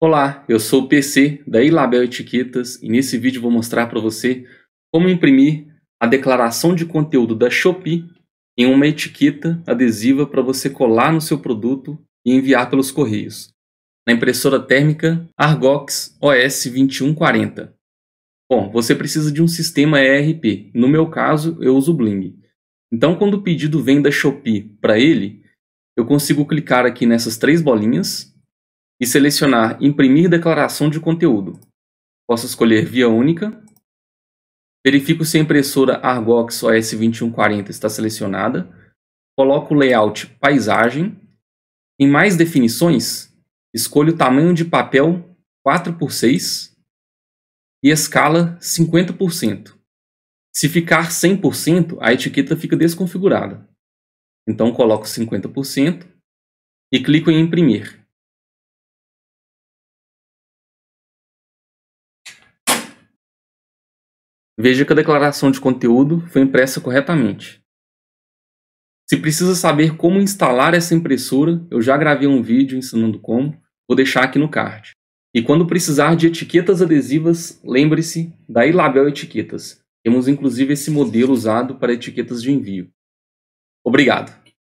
Olá, eu sou o PC da Ilabel Etiquetas e nesse vídeo vou mostrar para você como imprimir a declaração de conteúdo da Shopee em uma etiqueta adesiva para você colar no seu produto e enviar pelos correios, na impressora térmica Argox OS 2140. Bom, você precisa de um sistema ERP, no meu caso eu uso o Bling. Então quando o pedido vem da Shopee para ele, eu consigo clicar aqui nessas três bolinhas e selecionar Imprimir declaração de conteúdo. Posso escolher via única. Verifico se a impressora Argox OS 2140 está selecionada. Coloco o layout Paisagem. Em mais definições, escolho o tamanho de papel 4x6 e escala 50%. Se ficar 100%, a etiqueta fica desconfigurada. Então coloco 50% e clico em imprimir. Veja que a declaração de conteúdo foi impressa corretamente. Se precisa saber como instalar essa impressora, eu já gravei um vídeo ensinando como, vou deixar aqui no card. E quando precisar de etiquetas adesivas, lembre-se da Ilabel Etiquetas. Temos inclusive esse modelo usado para etiquetas de envio. Obrigado!